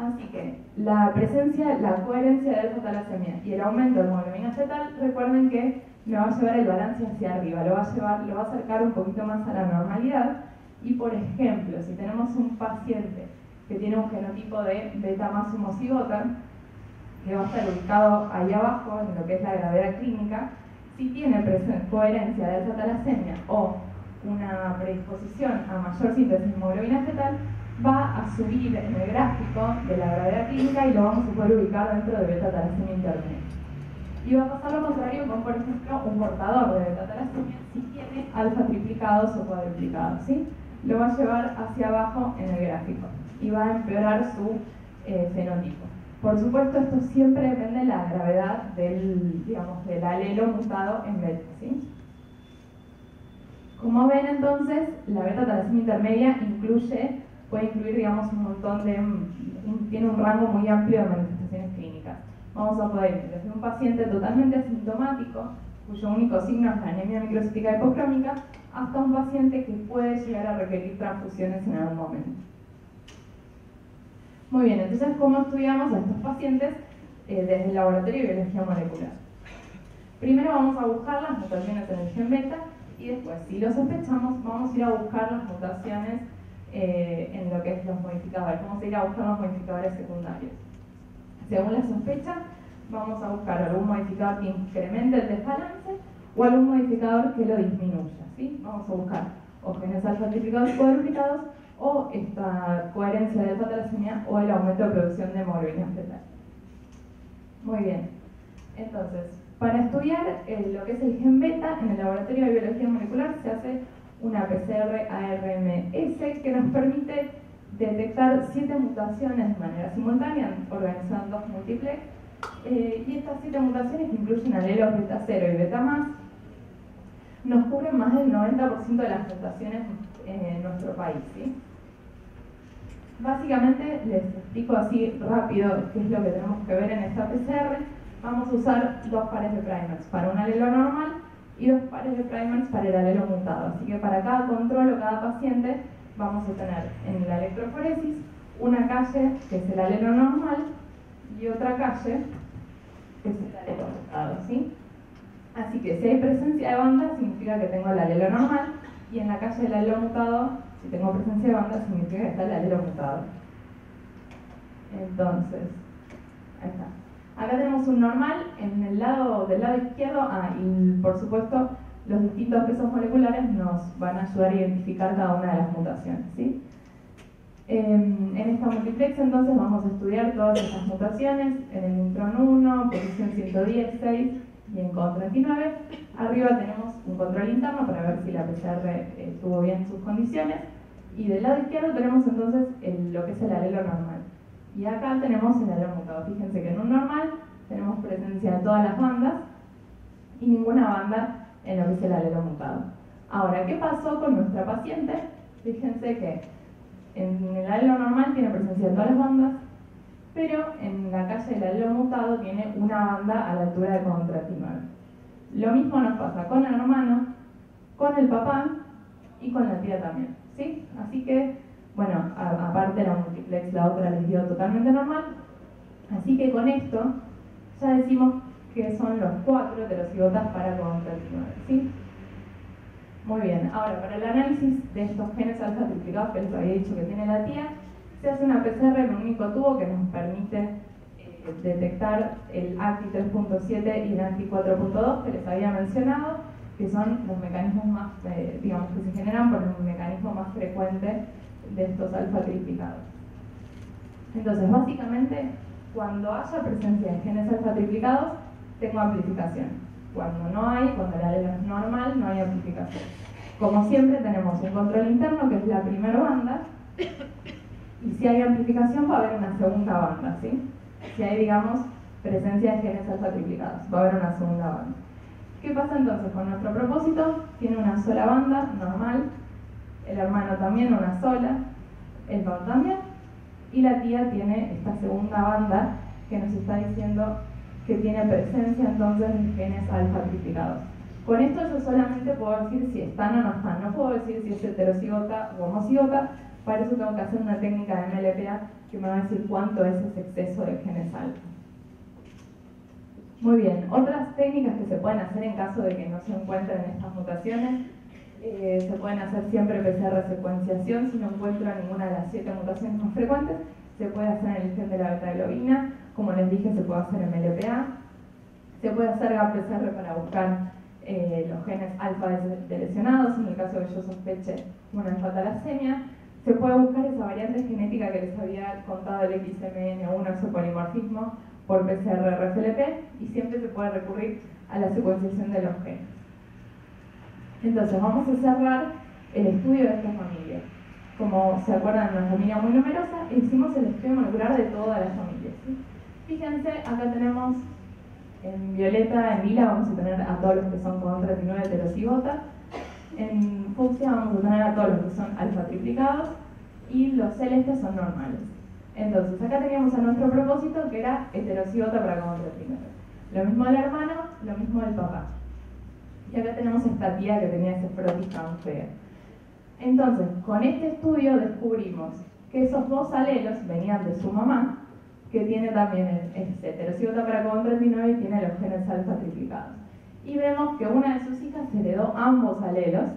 Así que la presencia, la coherencia de alfa-talasemia y el aumento de hemoglobina fetal, recuerden que me va a llevar el balance hacia arriba, lo va a llevar, lo va a acercar un poquito más a la normalidad. Y por ejemplo, si tenemos un paciente que tiene un genotipo de beta más homocigota, que va a estar ubicado ahí abajo en lo que es la gravedad clínica, si tiene coherencia de alta talasemia o una predisposición a mayor síntesis de hemoglobina fetal, va a subir en el gráfico de la gravedad clínica y lo vamos a poder ubicar dentro de beta talasemia intermedia. Y va a pasar lo contrario con, por ejemplo, un portador de beta talasemia si tiene alfa triplicados o cuadruplicados. ¿sí? lo va a llevar hacia abajo en el gráfico y va a empeorar su eh, fenotipo. Por supuesto, esto siempre depende de la gravedad del, digamos, del alelo mutado en beta. ¿sí? Como ven entonces, la beta-talasemia intermedia incluye, puede incluir digamos, un montón de, tiene un rango muy amplio de manifestaciones clínicas. Vamos a poder ir desde un paciente totalmente asintomático, cuyo único signo es la anemia microcítica hipocrómica, hasta un paciente que puede llegar a requerir transfusiones en algún momento. Muy bien, entonces, ¿cómo estudiamos a estos pacientes eh, desde el laboratorio de biología molecular? Primero vamos a buscar las mutaciones en el gen beta y después, si lo sospechamos, vamos a ir a buscar las mutaciones eh, en lo que es los modificadores. Vamos a ir a buscar los modificadores secundarios. Según la sospecha, vamos a buscar algún modificador que incremente el desbalance o algún modificador que lo disminuya. ¿sí? Vamos a buscar o genes alfa triplicados cuadruplicados, o esta coherencia de alfa-talasemia o el aumento de producción de hemoglobina fetal. Muy bien. Entonces, para estudiar eh, lo que es el gen beta, en el laboratorio de biología molecular se hace una PCR ARMS que nos permite detectar siete mutaciones de manera simultánea, organizando dos múltiples, eh, y estas siete mutaciones que incluyen alelos beta 0 y beta más, nos cubren más del 90% de las mutaciones en nuestro país. Básicamente les explico así rápido qué es lo que tenemos que ver en esta PCR. Vamos a usar dos pares de primers para un alelo normal y dos pares de primers para el alelo mutado. Así que para cada control o cada paciente vamos a tener en la electroforesis una calle que es el alelo normal y otra calle que es el alelo mutado. ¿sí? Así que si hay presencia de banda significa que tengo el alelo normal y en la calle del alelo mutado si tengo presencia de banda, significa que está el alelo mutado. Entonces, ahí está. Acá tenemos un normal en el lado del lado izquierdo, ah, y por supuesto los distintos pesos moleculares nos van a ayudar a identificar cada una de las mutaciones. ¿sí? En, esta multiplex entonces vamos a estudiar todas estas mutaciones en el intron 1, posición 116 y en COD 39. Arriba tenemos un control interno para ver si la PCR eh, estuvo bien en sus condiciones. Y del lado izquierdo tenemos entonces lo que es el alelo normal. Y acá tenemos el alelo mutado. Fíjense que en un normal tenemos presencia de todas las bandas y ninguna banda en lo que es el alelo mutado. Ahora, ¿qué pasó con nuestra paciente? Fíjense que en el alelo normal tiene presencia de todas las bandas, pero en la calle del alelo mutado tiene una banda a la altura de contra Lo mismo nos pasa con el hermano, con el papá y con la tía también. ¿sí? Así que, bueno, aparte la la otra les dio totalmente normal. Así que con esto ya decimos que son los cuatro heterocigotas para contra ¿sí? Muy bien, ahora para el análisis de estos genes alfa triplicados que les había dicho que tiene la tía, se hace una PCR en un único tubo que nos permite eh, detectar el ACTI 3.7 y el ACTI 4.2 que les había mencionado, que son los mecanismos más, eh, digamos, que se generan por el mecanismo más frecuente de estos alfa triplicados. Entonces, básicamente, cuando haya presencia de genes alfa triplicados, tengo amplificación. Cuando no hay, cuando la alelo es normal, no hay amplificación. Como siempre, tenemos un control interno, que es la primera banda, y si hay amplificación va a haber una segunda banda, ¿sí? Si hay, digamos, presencia de genes alfa triplicados, va a haber una segunda banda. ¿Qué pasa entonces con nuestro propósito? Tiene una sola banda, normal, el hermano también una sola, el papá también, y la tía tiene esta segunda banda que nos está diciendo que tiene presencia entonces de genes alfa triplicados. Con esto yo solamente puedo decir si están o no están, no puedo decir si es heterocigota o homocigota, para eso tengo que hacer una técnica de MLPA que me va a decir cuánto es ese exceso de genes alfa. Muy bien, otras técnicas que se pueden hacer en caso de que no se encuentren estas mutaciones, eh, se pueden hacer siempre PCR secuenciación si no encuentro ninguna de las siete mutaciones más frecuentes, se puede hacer el gen de la beta globina, como les dije se puede hacer en MLPA, se puede hacer GAP-PCR para buscar eh, los genes alfa de lesionados, en el caso de que yo sospeche una alfa-talasemia, se puede buscar esa variante genética que les había contado el XMN1, ese polimorfismo, por PCR-RFLP y siempre se puede recurrir a la secuenciación de los genes. Entonces, vamos a cerrar el estudio de esta familia. Como se acuerdan, una familia muy numerosa, hicimos el estudio molecular de todas las familias. Fíjense, acá tenemos en violeta, en lila, vamos a tener a todos los que son con 39 heterocigota en fucsia vamos a tener a todos los que son alfa triplicados y los celestes son normales. Entonces, acá teníamos a nuestro propósito que era heterocigota para primero. Lo mismo del hermano, lo mismo del papá. Y acá tenemos esta tía que tenía ese frotis tan feo. Entonces, con este estudio descubrimos que esos dos alelos venían de su mamá, que tiene también el, es heterocigota para 39 y tiene los genes alfa triplicados y vemos que una de sus hijas heredó ambos alelos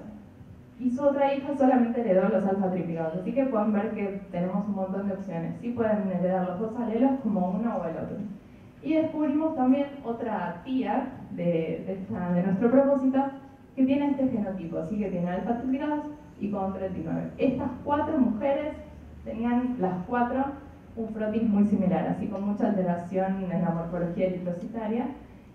y su otra hija solamente heredó los alfa triplicados. Así que pueden ver que tenemos un montón de opciones. Sí pueden heredar los dos alelos como uno o el otro. Y descubrimos también otra tía de, nuestro propósito que tiene este genotipo, así que tiene alfa y con 39. Estas cuatro mujeres tenían las cuatro un frotis muy similar, así con mucha alteración en la morfología eritrocitaria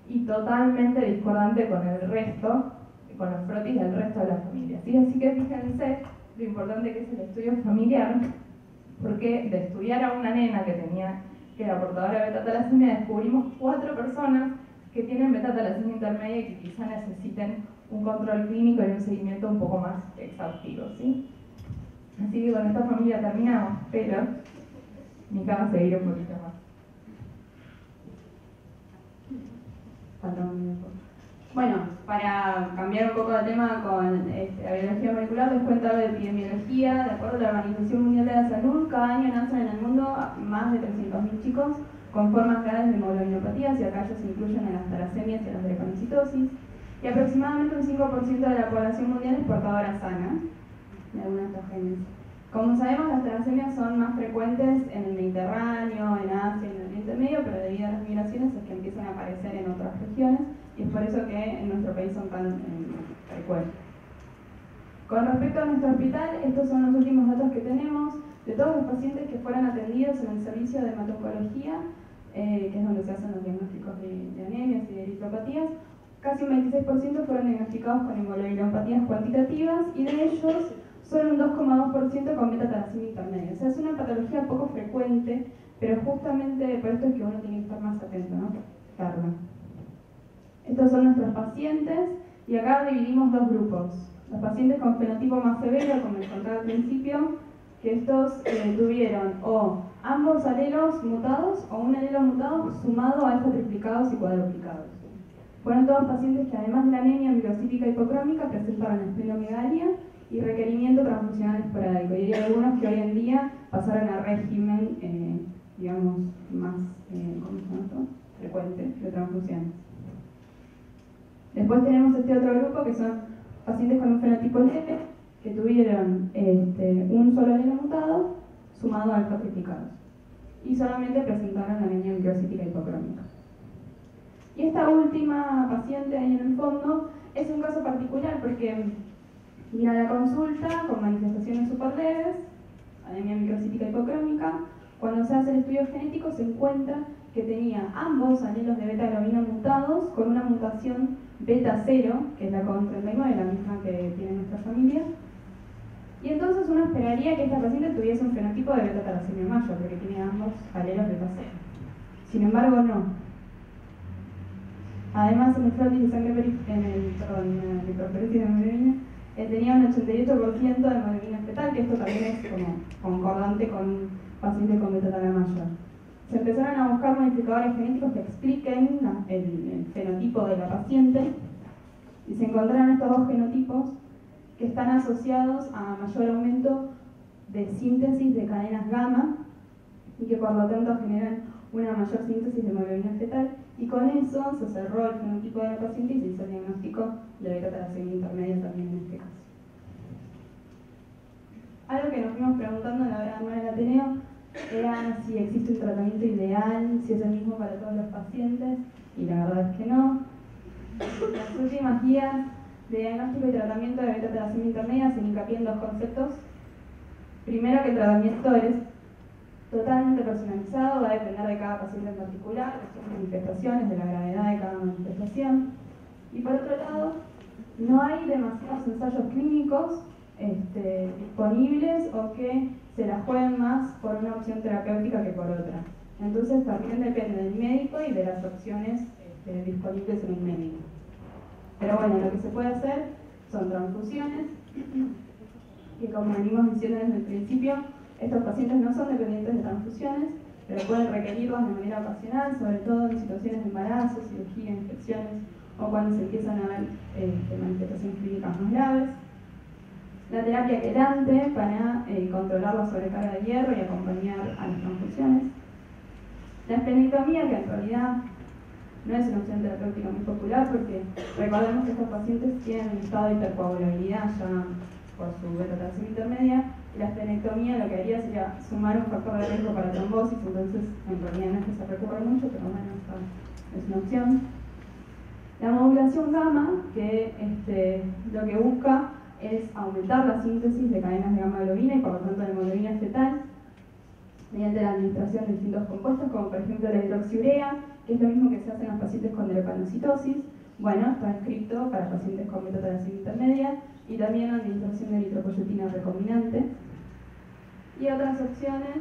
y totalmente discordante con el resto, con los frotis del resto de la familia. Así que fíjense lo importante que es el estudio familiar, porque de estudiar a una nena que tenía que era portadora de beta-talasemia, descubrimos cuatro personas que tienen beta-talasemia intermedia y que quizá necesiten un control clínico y un seguimiento un poco más exhaustivo. ¿sí? Así que con esta familia terminamos, pero mi va a un poquito más.
Bueno, para cambiar un poco de tema con este, la biología molecular, les cuento algo de epidemiología. De acuerdo a la Organización Mundial de la Salud, cada año nacen en el mundo más de 300.000 chicos con formas graves de hemoglobinopatías y acá ellos se incluyen en las talasemias y las drepanocitosis. Y aproximadamente un 5% de la población mundial es portadora sana de alguna de estos genes. Como sabemos, las talasemias son más frecuentes en el Mediterráneo, en Asia en el Oriente Medio, pero debido a las migraciones es que empiezan a aparecer en otras regiones y es por eso que en nuestro país son tan eh, frecuentes. Con respecto a nuestro hospital, estos son los últimos datos que tenemos de todos los pacientes que fueron atendidos en el servicio de hematocología, eh, que es donde se hacen los diagnósticos de, anemias y de eritropatías. Casi un 26% fueron diagnosticados con hemoglobinopatías cuantitativas y de ellos solo un 2,2% con metatalasina intermedia. O sea, es una patología poco frecuente, pero justamente por esto es que uno tiene que estar más atento, ¿no? Carla. Estos son nuestros pacientes y acá dividimos dos grupos. Los pacientes con fenotipo más severo, como les contaba al principio, que estos eh, tuvieron o ambos alelos mutados o un alelo mutado sumado a alfa triplicados y cuadruplicados. Fueron todos pacientes que además de la anemia microcítica hipocrómica presentaron esplenomegalia y requerimiento transfusional esporádico. Y hay algunos que hoy en día pasaron a régimen, eh, digamos, más eh, frecuente de transfusiones. Después tenemos este otro grupo que son pacientes con un fenotipo leve que tuvieron este, un solo alelo mutado sumado a alfa y solamente presentaron anemia microcítica hipocrómica. Y esta última paciente ahí en el fondo es un caso particular porque Mira la consulta con manifestaciones super leves, anemia microcítica hipocrómica. Cuando se hace el estudio genético se encuentra que tenía ambos alelos de beta globina mutados con una mutación beta 0, que es la con 39, la misma que tiene nuestra familia. Y entonces uno esperaría que esta paciente tuviese un fenotipo de beta talasemia mayor, porque tiene ambos alelos beta 0. Sin embargo, no. Además, en el frotis de sangre en el, perdón, de hemoglobina, eh, tenía un 88% de hemoglobina fetal, que esto también es como concordante con un paciente con mayor. Se empezaron a buscar modificadores genéticos que expliquen el, fenotipo de la paciente y se encontraron estos dos genotipos que están asociados a mayor aumento de síntesis de cadenas gamma y que por lo tanto generan una mayor síntesis de hemoglobina fetal y con eso se cerró el fenotipo de la paciente y se hizo el diagnóstico de beta-talasemia intermedia también en este caso. Algo que nos fuimos preguntando en la hora anual del Ateneo era si existe un tratamiento ideal, si es el mismo para todos los pacientes, y la verdad es que no. Las últimas guías de diagnóstico y tratamiento de beta-talasemia intermedia hacen hincapié en dos conceptos. Primero, que el tratamiento es totalmente personalizado, va a depender de cada paciente en particular, de sus manifestaciones, de la gravedad de cada manifestación. Y por otro lado, no hay demasiados ensayos clínicos este, disponibles o que se la jueguen más por una opción terapéutica que por otra. Entonces también depende del médico y de las opciones este, disponibles en un médico. Pero bueno, lo que se puede hacer son transfusiones, y como venimos diciendo desde el principio, estos pacientes no son dependientes de transfusiones, pero pueden requerirlas de manera ocasional, sobre todo en situaciones de embarazo, cirugía, infecciones o cuando se empiezan a ver este, manifestaciones clínicas más graves. La terapia quelante para eh, controlar la sobrecarga de hierro y acompañar a las transfusiones. La esplenectomía, que en realidad no es una opción terapéutica muy popular porque recordemos que estos pacientes tienen un estado de hipercoagulabilidad ya por su beta intermedia la esplenectomía lo que haría sería sumar un factor de riesgo para trombosis, entonces en realidad no es que se recurre mucho, pero bueno, es una opción. La modulación gamma, que este, lo que busca es aumentar la síntesis de cadenas de gamma globina y por lo tanto de hemoglobina fetal mediante la administración de distintos compuestos, como por ejemplo la hidroxiurea, que es lo mismo que se hace en los pacientes con drepanocitosis, bueno, está escrito para pacientes con metatalasemia intermedia y también la administración de eritropoyetina recombinante. Y otras opciones,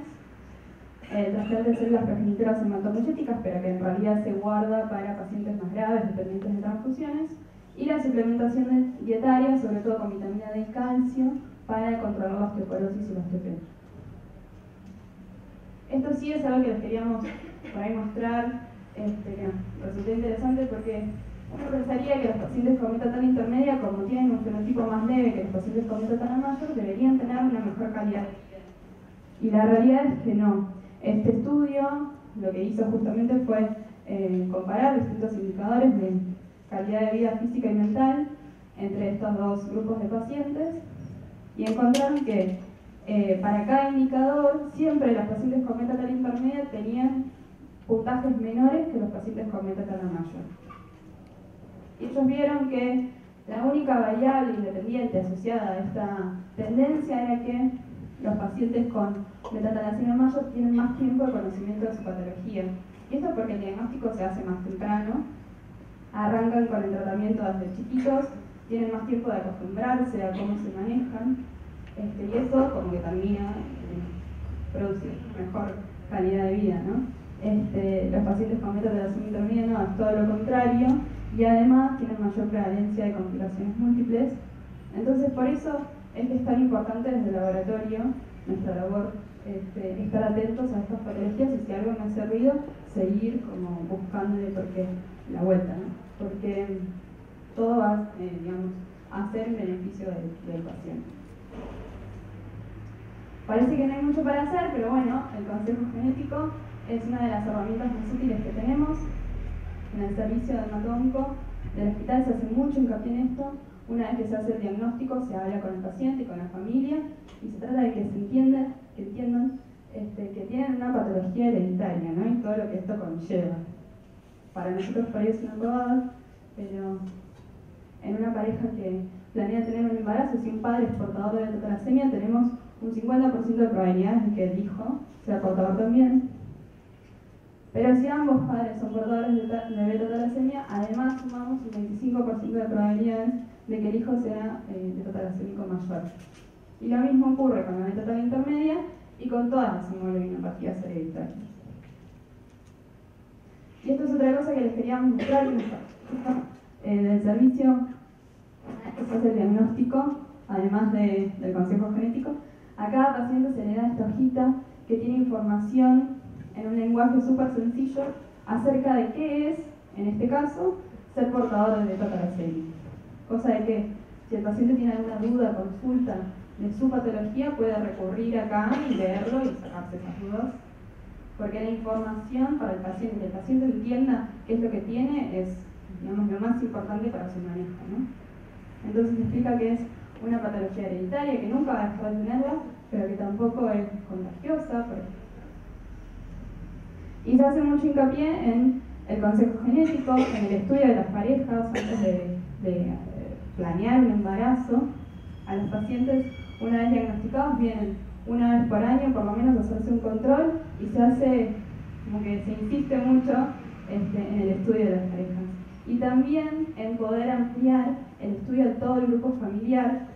el trasplante de células progenitoras hematopoyéticas, pero que en realidad se guarda para pacientes más graves dependientes de transfusiones, y la suplementación dietaria, sobre todo con vitamina D y calcio, para controlar la osteoporosis y la osteopenia. Esto sí es algo que les queríamos por mostrar, este, que resulta interesante porque uno pensaría que los pacientes con metatana intermedia, como tienen un fenotipo más leve que los pacientes con metatana mayor, deberían tener una mejor calidad. Y la realidad es que no. Este estudio lo que hizo justamente fue eh, comparar distintos indicadores de calidad de vida física y mental entre estos dos grupos de pacientes y encontraron que eh, para cada indicador siempre los pacientes con metatala intermedia tenían puntajes menores que los pacientes con metatala mayor. Y ellos vieron que la única variable independiente asociada a esta tendencia era que los pacientes con metatalasemia mayor tienen más tiempo de conocimiento de su patología. Y esto porque el diagnóstico se hace más temprano arrancan con el tratamiento desde chiquitos, tienen más tiempo de acostumbrarse a cómo se manejan, este, y eso como que termina eh, producir mejor calidad de vida, ¿no? Este, los pacientes con metatalasemia intermedia no, es todo lo contrario, y además tienen mayor prevalencia de complicaciones múltiples. Entonces, por eso es es tan importante desde el laboratorio nuestra labor este, estar atentos a estas patologías y si algo me ha servido, seguir como buscándole por qué la vuelta, ¿no? porque todo va eh, digamos, a ser en beneficio del, paciente. Parece que no hay mucho para hacer, pero bueno, el consejo genético es una de las herramientas más útiles que tenemos. En el servicio dermatónico del hospital se hace mucho hincapié en esto. Una vez que se hace el diagnóstico, se habla con el paciente y con la familia y se trata de que se entienda, que entiendan este, que tienen una patología hereditaria ¿no? y todo lo que esto conlleva para nosotros parece una probada, pero en una pareja que planea tener un embarazo, si un padre es portador de tetalasemia, tenemos un 50% de probabilidades de que el hijo sea portador también. Pero si ambos padres son portadores de, beta además sumamos un 25% de probabilidades de que el hijo sea eh, de tetalasémico mayor. Y lo mismo ocurre con la beta intermedia y con todas las hemoglobinopatías hereditarias. Y esto es otra cosa que les quería mostrar eh, del servicio que se hace el diagnóstico, además del consejo genético. A cada paciente se le da esta hojita que tiene información en un lenguaje súper sencillo acerca de qué es, en este caso, ser portador de beta-talasemia. Cosa de que si el paciente tiene alguna duda, consulta de su patología, puede recurrir acá y leerlo y sacarse esas dudas porque la información para el paciente, que el paciente entienda qué es lo que tiene, es digamos, lo más importante para su manejo. ¿no? Entonces explica que es una patología hereditaria, que nunca va a dejar de tenerla, pero que tampoco es contagiosa. Y se hace mucho hincapié en el consejo genético, en el estudio de las parejas antes de, de planear un embarazo. A los pacientes, una vez diagnosticados, vienen una vez por año por lo menos hacerse un control y se hace, como que se insiste mucho este, en el estudio de las parejas. Y también en poder ampliar el estudio de todo el grupo familiar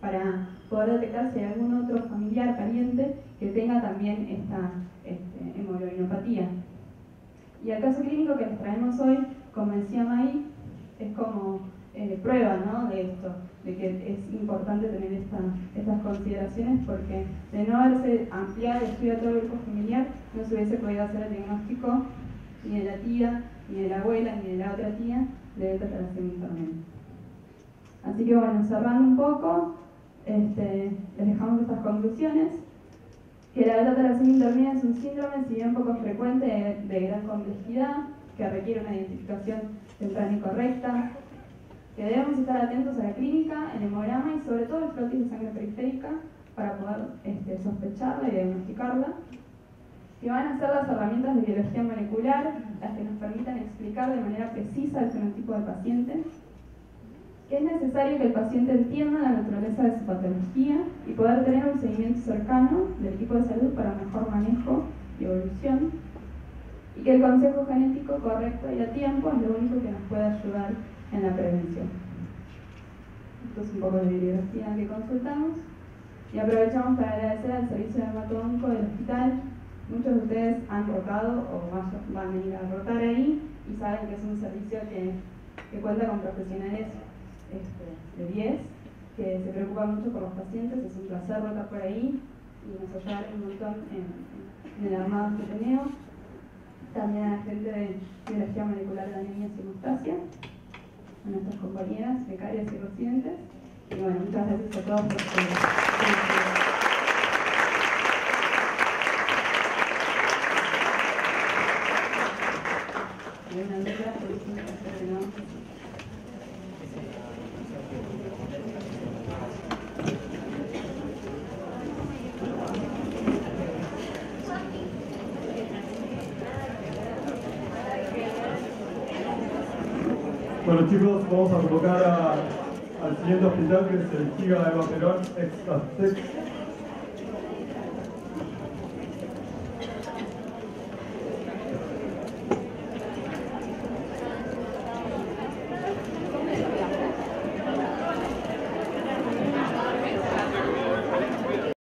para poder detectar si algún otro familiar, pariente, que tenga también esta este, hemoglobinopatía. Y el caso clínico que les traemos hoy, como decía May, es como eh, prueba ¿no? de esto, de que es importante tener estas consideraciones porque de no haberse ampliado el estudio a todo el grupo familiar, no se hubiese podido hacer el diagnóstico ni de la tía, ni de la abuela, ni de la otra tía de beta talasemia intermedia. Así que bueno, cerrando un poco, este, les dejamos estas conclusiones, que la beta talasemia intermedia es un síndrome, si bien poco frecuente, de gran complejidad, que requiere una identificación temprana y correcta, que debemos estar atentos a la clínica, el hemograma y sobre todo el frotis de sangre periférica para poder este, sospecharla y diagnosticarla, que van a ser las herramientas de biología molecular las que nos permitan explicar de manera precisa el fenotipo del paciente, que es necesario que el paciente entienda la naturaleza de su patología y poder tener un seguimiento cercano del equipo de salud para mejor manejo y evolución, y que el consejo genético correcto y a tiempo es lo único que nos puede ayudar en la prevención. Esto es un poco de bibliografía que consultamos. Y aprovechamos para agradecer al servicio dermatológico del hospital. Muchos de ustedes han rotado o van a venir a rotar ahí y saben que es un servicio que, que cuenta con profesionales este, de 10 que se preocupan mucho por los pacientes. Es un placer rotar por ahí y nos ayudaron un montón en, el armado que tenemos. También a la gente de biología molecular de anemia y hemostasia, a nuestras compañeras, becarias y residentes. Y bueno, muchas gracias a todos por su
Chicos, vamos a convocar a al siguiente hospital que es el Giga Eva Perón, ex